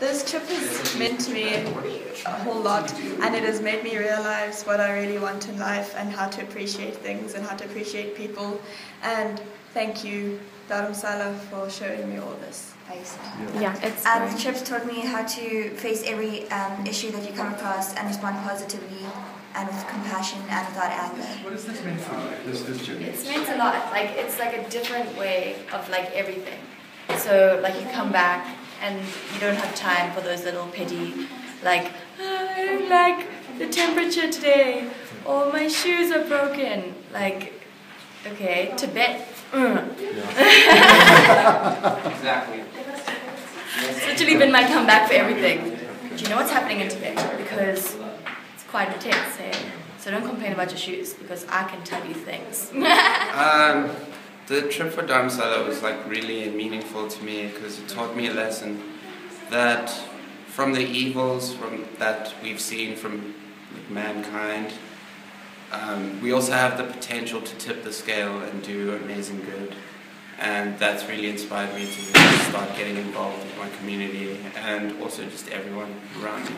This trip has meant to me a whole lot and it has made me realize what I really want in life and how to appreciate things and how to appreciate people. And thank you, Dharamsala, for showing me all this. Yeah, it's And the trips taught me how to face every um, issue that you come across and respond positively and with compassion and without anger. What does this mean for you, this, this journey? It's meant a lot. Like it's like a different way of like everything. So like you come back and you don't have time for those little petty, like "Ah, I like the temperature today, or my shoes are broken. Like, okay, Tibet. mm. Exactly. It's literally been my comeback for everything. Do you know what's happening in Tibet? Because it's quite intense. Eh? So don't complain about your shoes because I can tell you things. Um, the trip for Dharamsala was like really meaningful to me because it taught me a lesson that from the evils from that we've seen from like, mankind, um, we also have the potential to tip the scale and do amazing good. And that's really inspired me to start getting involved with my community and also just everyone around me.